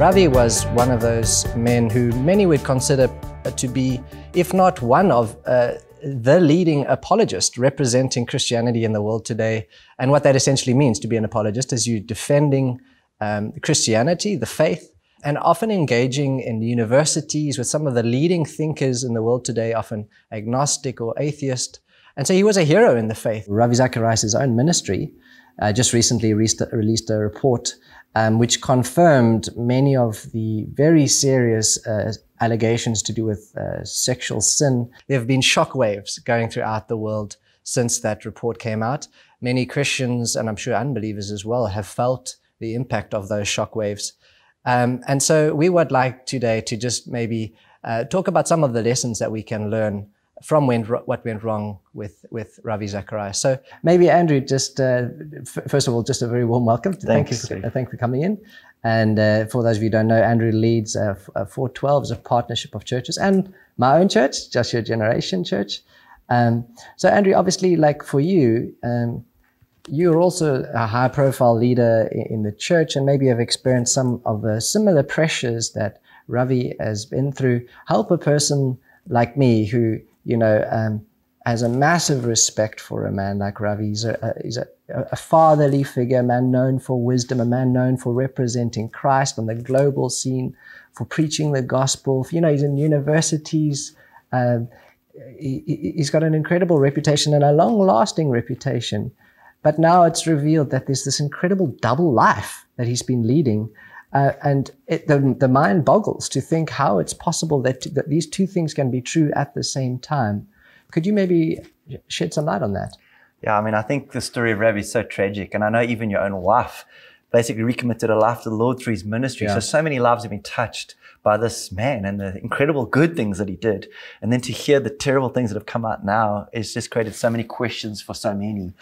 Ravi was one of those men who many would consider to be, if not one of uh, the leading apologist representing Christianity in the world today. And what that essentially means to be an apologist is you defending um, Christianity, the faith, and often engaging in universities with some of the leading thinkers in the world today, often agnostic or atheist. And so he was a hero in the faith. Ravi Zacharias' own ministry uh, just recently released a report um, which confirmed many of the very serious uh, allegations to do with uh, sexual sin. There have been shockwaves going throughout the world since that report came out. Many Christians, and I'm sure unbelievers as well, have felt the impact of those shockwaves. Um, and so we would like today to just maybe uh, talk about some of the lessons that we can learn from when, what went wrong with, with Ravi Zacharias. So maybe Andrew, just uh, first of all, just a very warm welcome. Thanks, thank you, for, uh, thank you for coming in. And uh, for those of you who don't know, Andrew leads uh, Four12 as a partnership of churches and my own church, Joshua Generation Church. Um, so Andrew, obviously, like for you, um, you're also a high profile leader in, in the church and maybe have experienced some of the similar pressures that Ravi has been through. Help a person like me who you know, um, has a massive respect for a man like Ravi. He's a, a, he's a, a fatherly figure, a man known for wisdom, a man known for representing Christ on the global scene, for preaching the gospel. You know, he's in universities. Um, he, has got an incredible reputation and a long lasting reputation. But now it's revealed that there's this incredible double life that he's been leading uh, and it, the, the mind boggles to think how it's possible that, that these two things can be true at the same time. Could you maybe shed some light on that? Yeah, I mean, I think the story of Ravi is so tragic. And I know even your own wife basically recommitted her life to the Lord through his ministry. Yeah. So, so many lives have been touched by this man and the incredible good things that he did. And then to hear the terrible things that have come out now has just created so many questions for so many.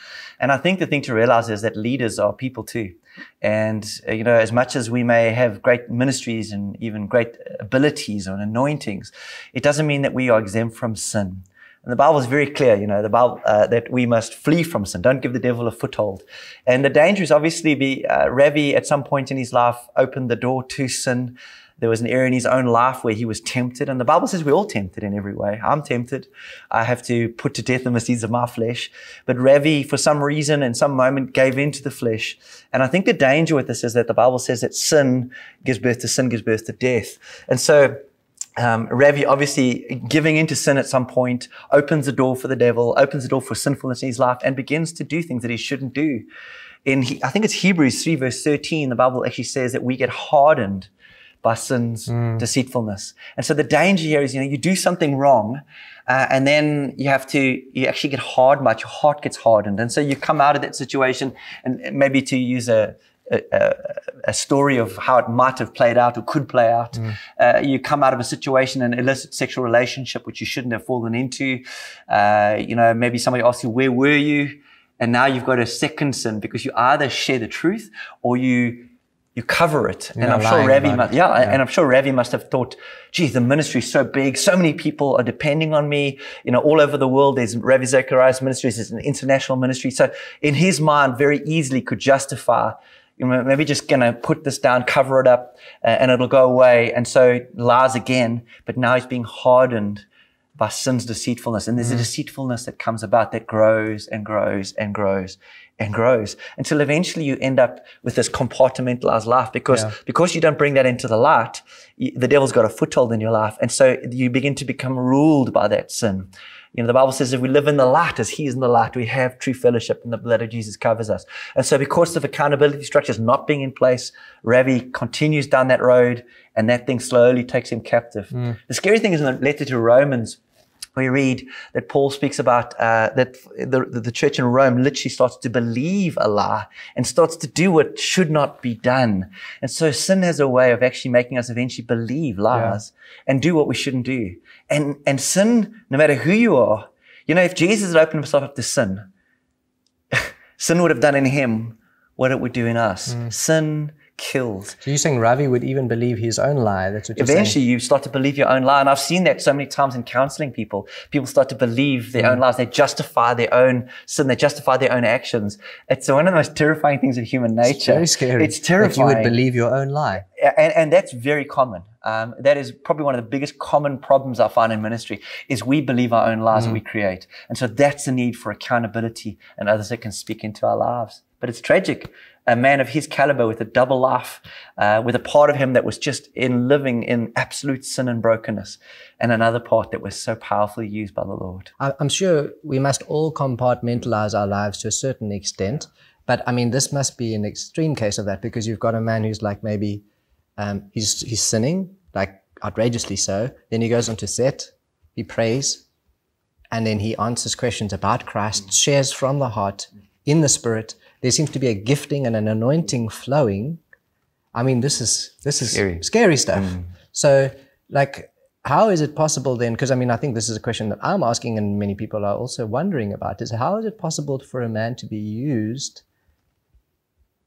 And I think the thing to realize is that leaders are people too. And, uh, you know, as much as we may have great ministries and even great abilities or anointings, it doesn't mean that we are exempt from sin. And the Bible is very clear, you know, the Bible uh, that we must flee from sin. Don't give the devil a foothold. And the danger is obviously be uh, Ravi at some point in his life opened the door to sin. There was an area in his own life where he was tempted. And the Bible says we're all tempted in every way. I'm tempted. I have to put to death the misdeeds of my flesh. But Ravi, for some reason, in some moment, gave in to the flesh. And I think the danger with this is that the Bible says that sin gives birth to sin, gives birth to death. And so, um, Ravi obviously giving into sin at some point opens the door for the devil, opens the door for sinfulness in his life, and begins to do things that he shouldn't do. In I think it's Hebrews 3 verse 13, the Bible actually says that we get hardened by sin's mm. deceitfulness. And so the danger here is, you know, you do something wrong, uh, and then you have to, you actually get hard much, your heart gets hardened. And so you come out of that situation, and maybe to use a, a, a, story of how it might have played out or could play out. Mm. Uh, you come out of a situation, an illicit sexual relationship, which you shouldn't have fallen into. Uh, you know, maybe somebody asks you, where were you? And now you've got a second sin because you either share the truth or you you cover it. You're and I'm sure Ravi must, yeah, yeah, and I'm sure Ravi must have thought, gee, the ministry is so big. So many people are depending on me. You know, all over the world, there's Ravi Zacharias Ministries. It's an international ministry. So in his mind, very easily could justify, you know, maybe just going to put this down, cover it up, uh, and it'll go away. And so lies again, but now he's being hardened by sin's deceitfulness. And there's mm. a deceitfulness that comes about that grows and grows and grows and grows until eventually you end up with this compartmentalized life because, yeah. because you don't bring that into the light, the devil's got a foothold in your life. And so you begin to become ruled by that sin. You know, the Bible says if we live in the light as he is in the light, we have true fellowship and the blood of Jesus covers us. And so because of accountability structures not being in place, Ravi continues down that road and that thing slowly takes him captive. Mm. The scary thing is in the letter to Romans, we read that Paul speaks about uh, that the, the church in Rome literally starts to believe a lie and starts to do what should not be done. And so sin has a way of actually making us eventually believe lies yeah. and do what we shouldn't do. And, and sin, no matter who you are, you know, if Jesus had opened himself up to sin, sin would have done in him what it would do in us. Mm. Sin kills. So you're saying Ravi would even believe his own lie? That's what Eventually, saying. Eventually you start to believe your own lie, and I've seen that so many times in counseling people. People start to believe their mm. own lies. They justify their own sin. They justify their own actions. It's one of the most terrifying things in human nature. It's very scary. It's terrifying. That you would believe your own lie, and, and that's very common. Um, that is probably one of the biggest common problems I find in ministry is we believe our own lies mm. we create. And so that's the need for accountability and others that can speak into our lives. But it's tragic a man of his caliber with a double life, uh, with a part of him that was just in living in absolute sin and brokenness, and another part that was so powerfully used by the Lord. I'm sure we must all compartmentalize our lives to a certain extent, but I mean, this must be an extreme case of that because you've got a man who's like maybe um, he's he's sinning, like outrageously so. Then he goes onto set, he prays, and then he answers questions about Christ, shares from the heart in the Spirit there seems to be a gifting and an anointing flowing. I mean, this is this is scary, scary stuff. Mm. So, like, how is it possible then? Because I mean, I think this is a question that I'm asking, and many people are also wondering about: is how is it possible for a man to be used,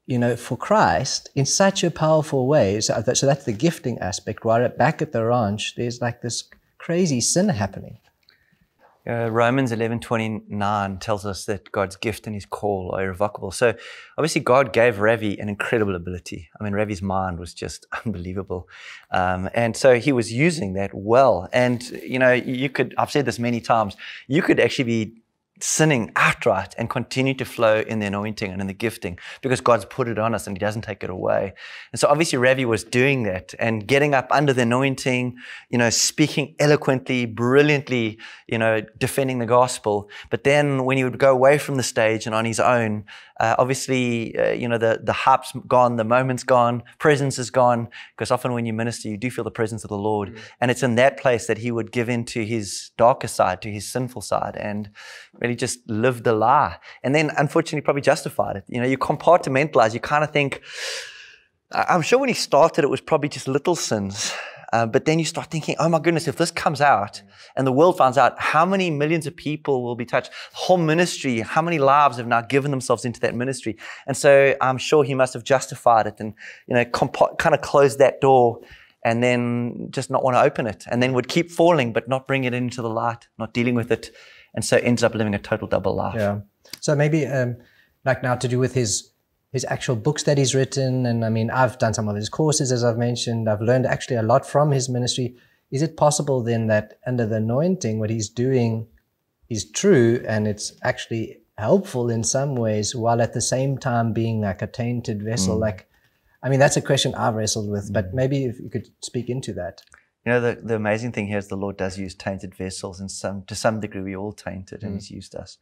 you know, for Christ in such a powerful way? So, that, so that's the gifting aspect. While back at the ranch, there's like this crazy sin happening. Uh, Romans 11:29 tells us that God's gift and his call are irrevocable. So obviously God gave Ravi an incredible ability. I mean, Ravi's mind was just unbelievable. Um, and so he was using that well. And, you know, you could, I've said this many times, you could actually be sinning outright and continue to flow in the anointing and in the gifting because God's put it on us and He doesn't take it away. And so obviously Ravi was doing that and getting up under the anointing, you know, speaking eloquently, brilliantly, you know, defending the gospel. But then when he would go away from the stage and on his own, uh, obviously, uh, you know, the, the hype's gone, the moment's gone, presence is gone, because often when you minister, you do feel the presence of the Lord. Mm-hmm. And it's in that place that he would give in to his darker side, to his sinful side, and really just live the lie. And then, unfortunately, probably justified it. You know, you compartmentalize, you kind of think, I'm sure when he started, it was probably just little sins. Uh, but then you start thinking, oh my goodness, if this comes out and the world finds out, how many millions of people will be touched? Whole ministry, how many lives have now given themselves into that ministry? And so I'm sure he must have justified it and, you know, kind of closed that door and then just not want to open it and then would keep falling, but not bring it into the light, not dealing with it. And so ends up living a total double life. Yeah. So maybe, um, like now to do with his his actual books that he's written. And I mean, I've done some of his courses, as I've mentioned. I've learned actually a lot from his ministry. Is it possible then that under the anointing, what he's doing is true and it's actually helpful in some ways, while at the same time being like a tainted vessel? Mm. Like, I mean, that's a question I've wrestled with, but maybe if you could speak into that. You know, the, the amazing thing here is the Lord does use tainted vessels, and some to some degree we all tainted, mm. and He's used us.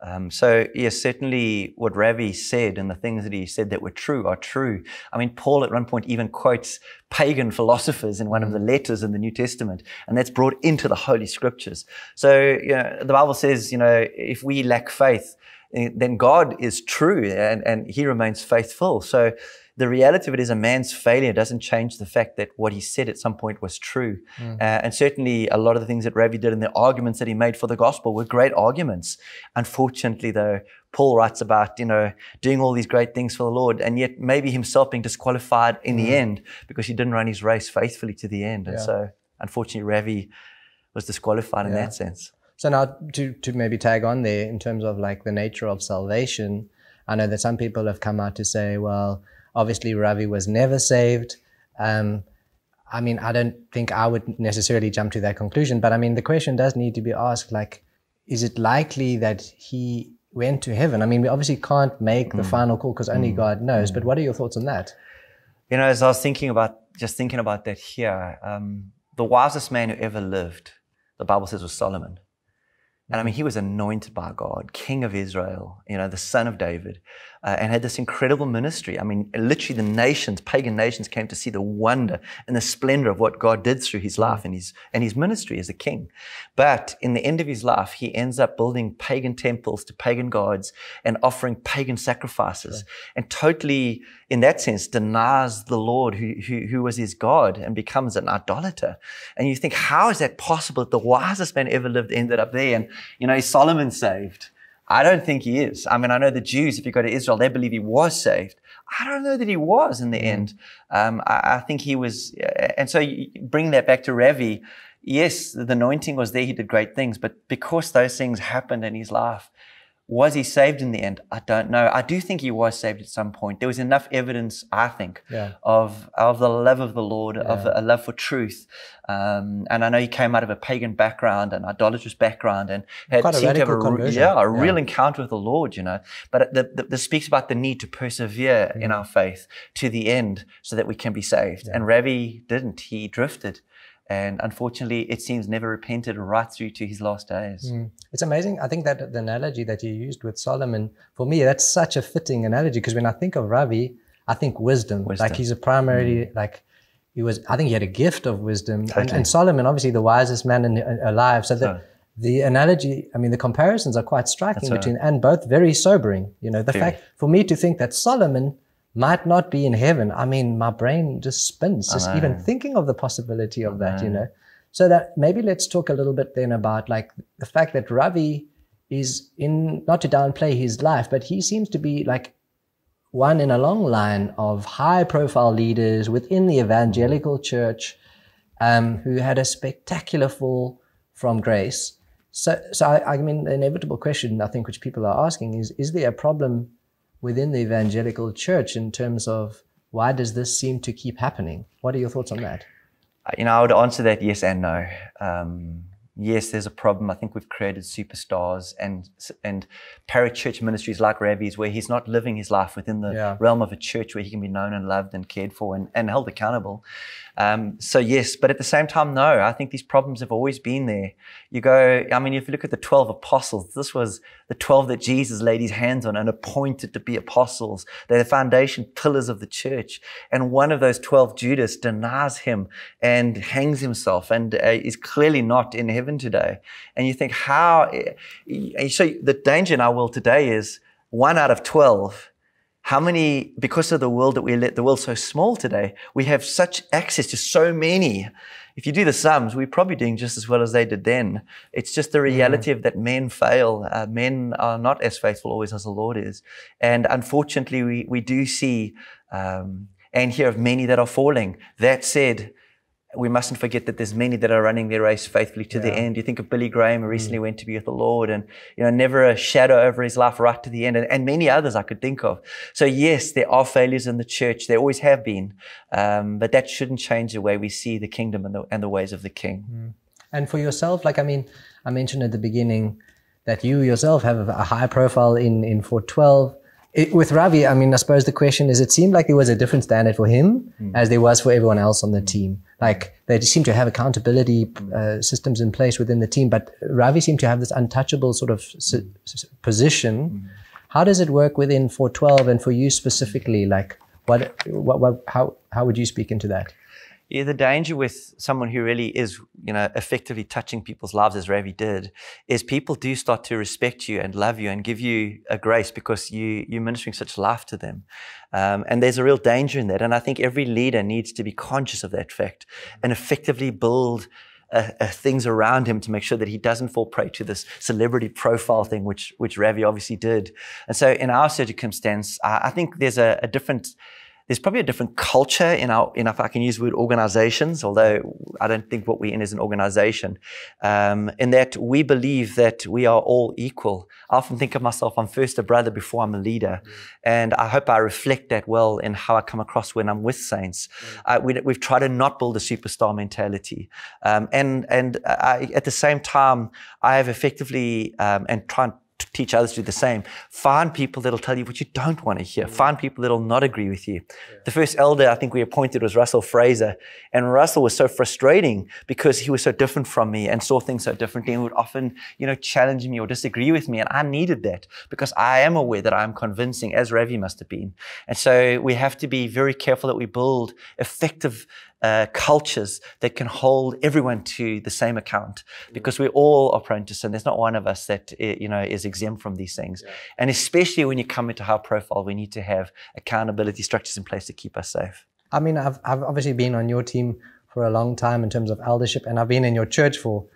Um, so yes, certainly what Ravi said and the things that he said that were true are true. I mean, Paul at one point even quotes pagan philosophers in one of the mm. letters in the New Testament, and that's brought into the Holy Scriptures. So you know, the Bible says, you know, if we lack faith, eh, then God is true and, and He remains faithful. So the reality of it is a man's failure doesn't change the fact that what he said at some point was true. Mm. Uh, and certainly a lot of the things that Ravi did and the arguments that he made for the gospel were great arguments. Unfortunately, though, Paul writes about, you know, doing all these great things for the Lord and yet maybe himself being disqualified in mm. the end because he didn't run his race faithfully to the end. And yeah. so unfortunately, Ravi was disqualified in that sense. So now to, to maybe tag on there in terms of like the nature of salvation, I know that some people have come out to say, well, Obviously, Ravi was never saved. Um, I mean, I don't think I would necessarily jump to that conclusion, but I mean, the question does need to be asked like, is it likely that he went to heaven? I mean, we obviously can't make the mm. final call because only mm. God knows, mm. but what are your thoughts on that? You know, as I was thinking about, just thinking about that here, um, the wisest man who ever lived, the Bible says was Solomon. And I mean, he was anointed by God, king of Israel, you know, the son of David uh, and had this incredible ministry. I mean, literally the nations, pagan nations came to see the wonder and the splendor of what God did through his life and his, and his ministry as a king. But in the end of his life, he ends up building pagan temples to pagan gods and offering pagan sacrifices and totally, in that sense, denies the Lord who, who, who was his God and becomes an idolater. And you think, how is that possible that the wisest man ever lived ended up there? And, you know, is Solomon saved? I don't think he is. I mean, I know the Jews, if you go to Israel, they believe he was saved. I don't know that he was in the mm. end. Um, I, I, think he was, and so bring that back to Ravi, yes, the anointing was there. He did great things, but because those things happened in his life, was he saved in the end? I don't know. I do think he was saved at some point. There was enough evidence, I think, yeah. of of the love of the Lord, yeah. of a love for truth. Um, and I know he came out of a pagan background, an idolatrous background, and had Quite seemed to have a, yeah, a yeah. real encounter with the Lord, you know. But the, the, the speaks about the need to persevere in our faith to the end so that we can be saved. And Ravi didn't. He drifted. And unfortunately, it seems never repented right through to his last days. Mm. It's amazing. I think that the analogy that you used with Solomon, for me, that's such a fitting analogy because when I think of Ravi, I think wisdom. wisdom. Like he's a primary, mm. like he was, I think he had a gift of wisdom. Totally. And, and, Solomon, obviously, the wisest man in, uh, alive. So the, the analogy, I mean, the comparisons are quite striking that's between, right. and both very sobering. You know, the fact for me to think that Solomon, might not be in heaven. I mean, my brain just spins just even thinking of the possibility of that, you know. So that maybe let's talk a little bit then about like the fact that Ravi is in not to downplay his life, but he seems to be like one in a long line of high profile leaders within the evangelical church um, who had a spectacular fall from grace. So, so I, I mean, the inevitable question I think which people are asking is: Is there a problem within the evangelical church in terms of why does this seem to keep happening? What are your thoughts on that? Uh, you know, I would answer that yes and no. Um, yes, there's a problem. I think we've created superstars and and parachurch ministries like Ravi's where he's not living his life within the yeah. realm of a church where he can be known and loved and cared for and, and held accountable. Um, so yes, but at the same time, no. I think these problems have always been there. You go, I mean, if you look at the twelve apostles, this was the twelve that Jesus laid his hands on and appointed to be apostles. They're the foundation pillars of the church. And one of those twelve, Judas, denies him and hangs himself and uh, is clearly not in heaven today. And you think, how? So the danger in our world today is one out of twelve how many, because of the world that we let the world so small today, we have such access to so many. If you do the sums, we're probably doing just as well as they did then. It's just the reality mm. of that men fail. Uh, men are not as faithful always as the Lord is. And unfortunately, we, we do see um, and hear of many that are falling. That said, we mustn't forget that there's many that are running their race faithfully to yeah. the end. You think of Billy Graham, who recently mm. went to be with the Lord, and you know, never a shadow over his life right to the end, and, and, many others I could think of. So yes, there are failures in the church. There always have been, um, but that shouldn't change the way we see the kingdom and the, and the ways of the King. Mm. And for yourself, like I mean, I mentioned at the beginning that you yourself have a high profile in in Four12 it, with Ravi, I mean, I suppose the question is, it seemed like there was a different standard for him mm. as there was for everyone else on the team. Like they seem to have accountability uh, systems in place within the team, but Ravi seemed to have this untouchable sort of position. Mm. How does it work within Four12 and for you specifically? Like, what, what, what, how, how would you speak into that? Yeah, the danger with someone who really is, you know, effectively touching people's lives as Ravi did, is people do start to respect you and love you and give you a grace because you you're ministering such life to them, um, and there's a real danger in that. And I think every leader needs to be conscious of that fact and effectively build. Uh, uh, things around him to make sure that he doesn't fall prey to this celebrity profile thing, which which Ravi obviously did. And so, in our circumstance, I, I think there's a, a different there's probably a different culture in our, in, if I can use the word organizations, although I don't think what we're in is an organization, um, in that we believe that we are all equal. I often think of myself, I'm first a brother before I'm a leader. Mm. And I hope I reflect that well in how I come across when I'm with saints. Mm. Uh, we, have tried to not build a superstar mentality. Um, and and I, at the same time, I have effectively, um, and try teach others to do the same. Find people that'll tell you what you don't want to hear. Mm. Find people that'll not agree with you. Yeah. The first elder I think we appointed was Russell Fraser. And Russell was so frustrating because he was so different from me and saw things so differently and would often, you know, challenge me or disagree with me. And I needed that because I am aware that I'm convincing, as Ravi must have been. And so we have to be very careful that we build effective uh, cultures that can hold everyone to the same account because we all are prone to sin. There's not one of us that eh, you know is exempt from these things. Yeah. And especially when you come into high profile, we need to have accountability structures in place to keep us safe. I mean, I've, I've obviously been on your team for a long time in terms of eldership, and I've been in your church for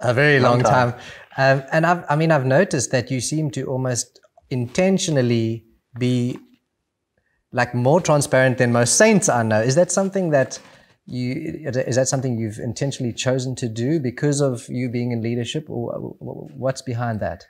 A very long, long time. time. Um, and I've, I mean, I've noticed that you seem to almost intentionally be like more transparent than most saints I know. Is that something that you is that something you've intentionally chosen to do because of you being in leadership, or what's behind that?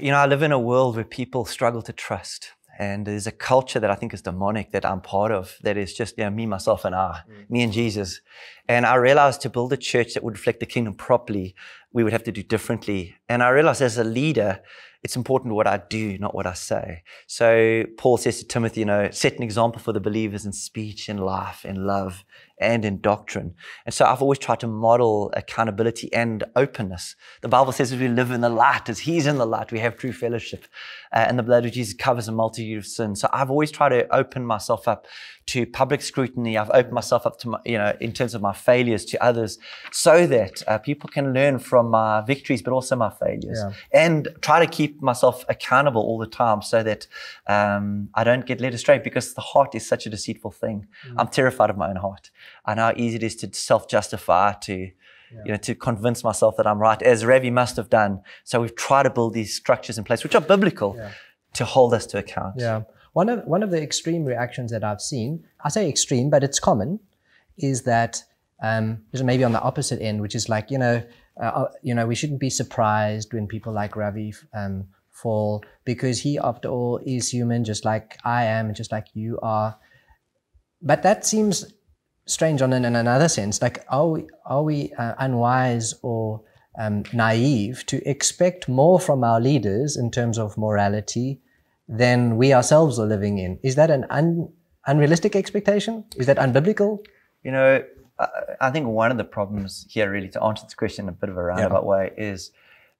You know, I live in a world where people struggle to trust. And there's a culture that I think is demonic that I'm part of that is just, you know, me, myself, and I, mm. me and Jesus. And I realized to build a church that would reflect the kingdom properly, we would have to do differently. And I realized as a leader, it's important what I do, not what I say. So Paul says to Timothy, you know, set an example for the believers in speech, in life, in love, and in doctrine. And so I've always tried to model accountability and openness. The Bible says as we live in the light, as He's in the light, we have true fellowship. Uh, and the blood of Jesus covers a multitude of sins. So I've always tried to open myself up to public scrutiny. I've opened myself up to, my, you know, in terms of my failures to others so that uh, people can learn from my victories, but also my failures. Yeah. And try to keep myself accountable all the time so that um, I don't get led astray because the heart is such a deceitful thing. Mm. I'm terrified of my own heart. Know how easy it is to self-justify, to yeah. you know, to convince myself that I'm right, as Ravi must have done. So we've tried to build these structures in place, which are biblical, yeah. to hold us to account. Yeah. One of one of the extreme reactions that I've seen, I say extreme, but it's common, is that um, maybe on the opposite end, which is like you know, uh, uh, you know, we shouldn't be surprised when people like Ravi um, fall because he, after all, is human, just like I am, and just like you are. But that seems strange on in, in another sense. Like, are we, are we uh, unwise or um, naive to expect more from our leaders in terms of morality than we ourselves are living in? Is that an un, unrealistic expectation? Is that unbiblical? You know, I think one of the problems here, really, to answer this question in a bit of a roundabout yeah. way, is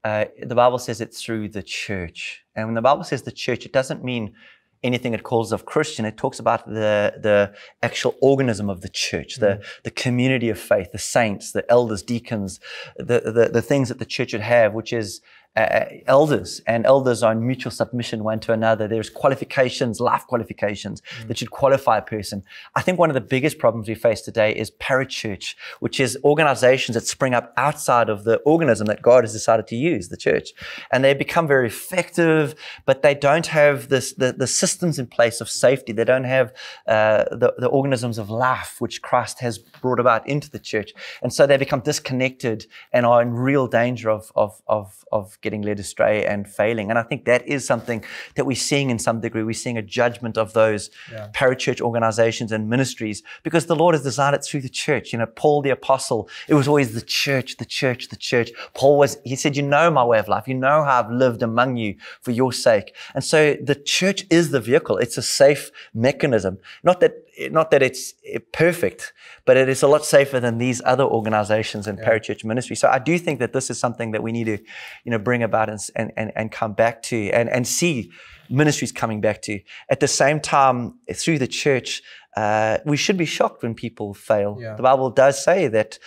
uh, the Bible says it's through the church. And when the Bible says the church, it doesn't mean anything it calls of Christian. It talks about the, the actual organism of the church, the, mm. the community of faith, the saints, the elders, deacons, the, the, the things that the church would have, which is uh, elders, and elders are in mutual submission one to another. There's qualifications, life qualifications mm. that should qualify a person. I think one of the biggest problems we face today is parachurch, which is organizations that spring up outside of the organism that God has decided to use, the church. And they become very effective, but they don't have this, the, the systems in place of safety. They don't have uh, the, the organisms of life, which Christ has brought about into the church. And so they become disconnected and are in real danger of, of, of, of getting led astray and failing. And I think that is something that we're seeing in some degree. We're seeing a judgment of those yeah. parachurch organizations and ministries because the Lord has designed it through the church. You know, Paul the apostle, it was always the church, the church, the church. Paul was, he said, you know my way of life. You know how I've lived among you for your sake. And so the church is the vehicle. It's a safe mechanism. Not that not that it's perfect, but it is a lot safer than these other organizations and yeah. parachurch ministry. So I do think that this is something that we need to, you know, bring about and, and, and come back to and, and see ministries coming back to. At the same time, through the church, uh, we should be shocked when people fail. Yeah. The Bible does say that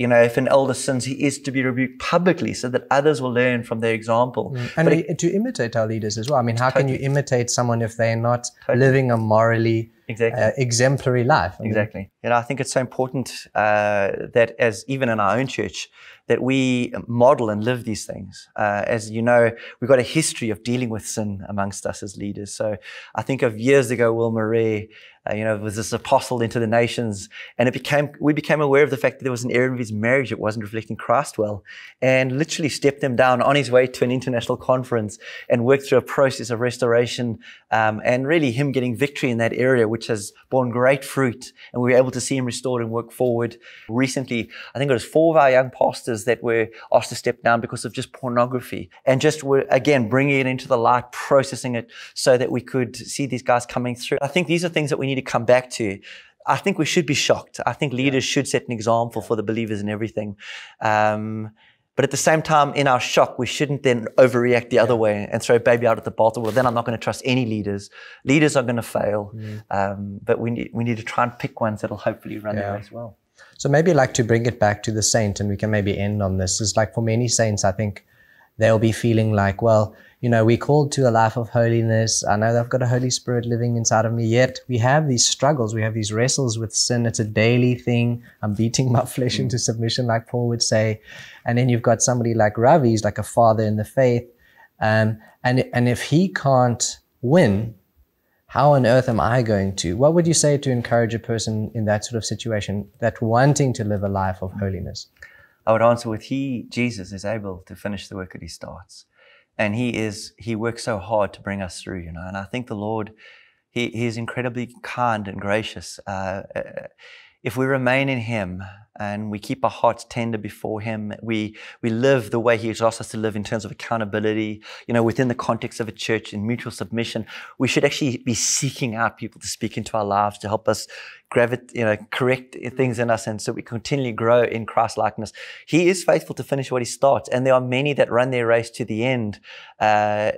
you know, if an elder sins, he is to be rebuked publicly so that others will learn from their example. Mm. And it, to imitate our leaders as well. I mean, how totally. can you imitate someone if they're not totally. living a morally exactly. Uh, exemplary life? I exactly. You know, I think it's so important uh, that as even in our own church, that we model and live these things. Uh, as you know, we've got a history of dealing with sin amongst us as leaders. So I think of years ago, Will Murray uh, you know, was this apostle into the nations. And it became, we became aware of the fact that there was an area of his marriage that wasn't reflecting Christ well and literally stepped him down on his way to an international conference and worked through a process of restoration. Um, and really him getting victory in that area, which has borne great fruit. And we were able to see him restored and work forward. Recently, I think it was four of our young pastors that were asked to step down because of just pornography and just were, again, bringing it into the light, processing it so that we could see these guys coming through. I think these are things that we need to come back to. I think we should be shocked. I think leaders should set an example for the believers and everything. Um, but at the same time, in our shock, we shouldn't then overreact the yeah. other way and throw baby out at the bottle. Well, then I'm not going to trust any leaders. Leaders are going to fail. Mm. Um, but we need, we need to try and pick ones that'll hopefully run yeah. the race well. So maybe like to bring it back to the saint, and we can maybe end on this, is like for many saints, I think they'll be feeling like, well, you know, we called to a life of holiness. I know I've got a Holy Spirit living inside of me, yet we have these struggles. We have these wrestles with sin. It's a daily thing. I'm beating my flesh into submission, like Paul would say. And then you've got somebody like Ravi, he's like a father in the faith. Um, and, and if he can't win, how on earth am I going to? What would you say to encourage a person in that sort of situation that wanting to live a life of holiness? I would answer with He, Jesus, is able to finish the work that He starts. And he is he works so hard to bring us through you know and i think the lord he, he is incredibly kind and gracious. Uh, uh if we remain in him and we keep our hearts tender before him we we live the way he has asked us to live in terms of accountability you know within the context of a church in mutual submission we should actually be seeking out people to speak into our lives to help us gravit, you know, correct things in us, and so we continually grow in Christ likeness. He is faithful to finish what He starts, and there are many that run their race to the end uh,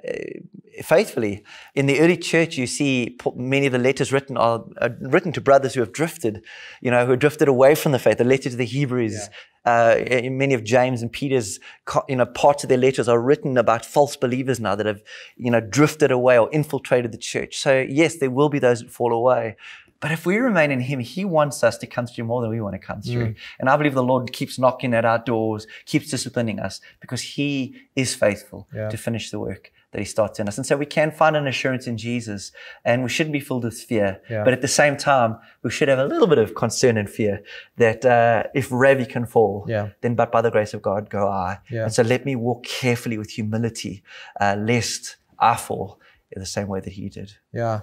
faithfully. In the early church, you see many of the letters written are, are, written to brothers who have drifted, you know, who have drifted away from the faith. The letter to the Hebrews. Uh, many of James and Peter's, you know, parts of their letters are written about false believers now that have, you know, drifted away or infiltrated the church. So yes, there will be those that fall away, but if we remain in Him, He wants us to come through more than we want to come through. Mm. And I believe the Lord keeps knocking at our doors, keeps disciplining us because He is faithful yeah. to finish the work that He starts in us. And so we can find an assurance in Jesus and we shouldn't be filled with fear. Yeah. But at the same time, we should have a little bit of concern and fear that uh, if Ravi can fall, yeah. then but by the grace of God go I. And so let me walk carefully with humility, uh, lest I fall in the same way that He did. Yeah.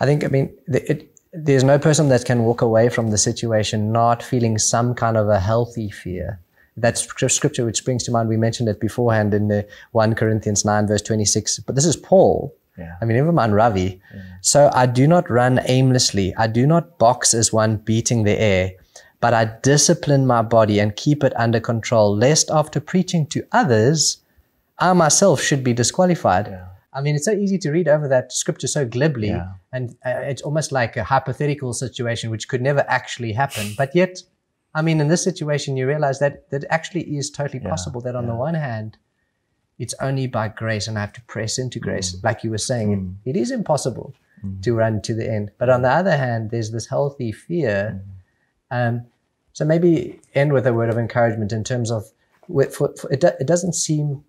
I think, I mean, it, there's no person that can walk away from the situation not feeling some kind of a healthy fear. That scripture which springs to mind, we mentioned it beforehand in the 1 Corinthians 9, verse 26. But this is Paul. Yeah. I mean, never mind Ravi. Yeah. So I do not run aimlessly. I do not box as one beating the air, but I discipline my body and keep it under control, lest after preaching to others, I myself should be disqualified. Yeah. I mean, it's so easy to read over that scripture so glibly, yeah. and uh, it's almost like a hypothetical situation which could never actually happen. But yet, I mean, in this situation, you realize that that actually is totally yeah. possible. That on yeah. the one hand, it's only by grace, and I have to press into grace, mm. like you were saying. Mm. It, it is impossible mm. to run to the end. But on the other hand, there's this healthy fear. Mm. Um, so maybe end with a word of encouragement in terms of for, for, it, it doesn't seem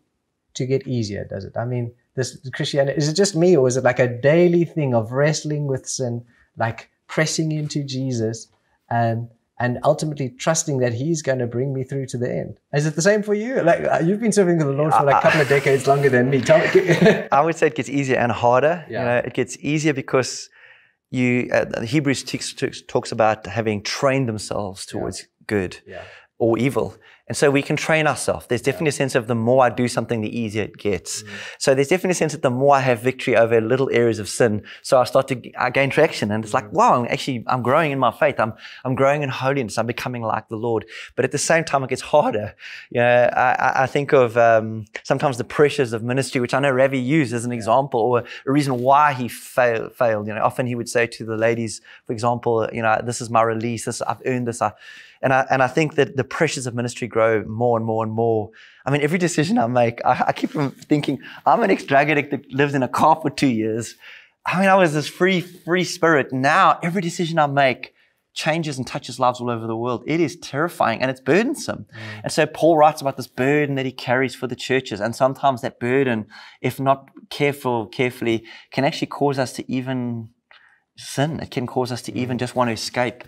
to get easier, does it? I mean this Christianity? Is it just me, or is it like a daily thing of wrestling with sin, like pressing into Jesus, and and ultimately trusting that He's going to bring me through to the end? Is it the same for you? Like uh, you've been serving the Lord for like a couple of decades longer than me. Tell me. I would say it gets easier and harder. Yeah. You know, it gets easier because you uh, the Hebrews talks about having trained themselves towards yeah. good yeah. or evil. And so we can train ourselves. There's definitely a sense of the more I do something, the easier it gets. Mm. So there's definitely a sense that the more I have victory over little areas of sin, so I start to I gain traction. And it's mm. like, wow, I'm actually, I'm growing in my faith. I'm, I'm growing in holiness. I'm becoming like the Lord. But at the same time, it gets harder. You know, I, I think of um, sometimes the pressures of ministry, which I know Ravi used as an example or a reason why he fail, failed. You know, often he would say to the ladies, for example, you know, this is my release. This, I've earned this. I, and I, and I think that the pressures of ministry grow more and more and more. I mean, every decision I make, I, I keep thinking, I'm an ex-drug addict that lived in a car for two years. I mean, I was this free, free spirit. Now, every decision I make changes and touches lives all over the world. It is terrifying and it's burdensome. Mm. And so Paul writes about this burden that he carries for the churches. And sometimes that burden, if not careful, carefully, can actually cause us to even sin. It can cause us to even mm. just want to escape.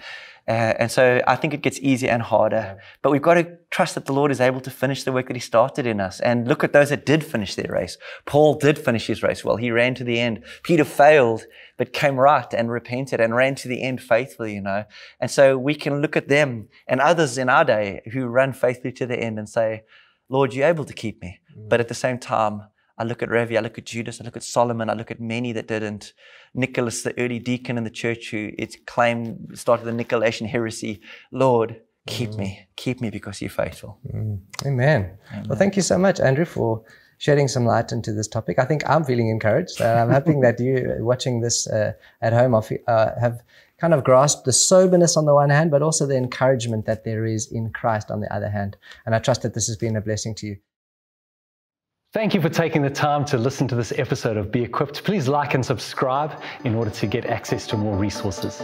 Uh, and so I think it gets easier and harder. Yeah. But we've got to trust that the Lord is able to finish the work that He started in us. And look at those that did finish their race. Paul did finish his race well. He ran to the end. Peter failed, but came right and repented and ran to the end faithfully, you know. And so we can look at them and others in our day who run faithfully to the end and say, Lord, you're able to keep me. Mm. But at the same time, I look at Ravi, I look at Judas, I look at Solomon, I look at many that didn't. Nicholas, the early deacon in the church who it claimed started the Nicolaitan heresy. Lord, keep mm. me, keep me because you're faithful. Mm. Amen. Amen. Well, thank you so much, Andrew, for shedding some light into this topic. I think I'm feeling encouraged. and I'm hoping that you, watching this uh, at home, uh, have kind of grasped the soberness on the one hand, but also the encouragement that there is in Christ on the other hand. And I trust that this has been a blessing to you. Thank you for taking the time to listen to this episode of Be Equipped. Please like and subscribe in order to get access to more resources.